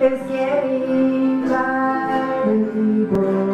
It's getting tired and feeble.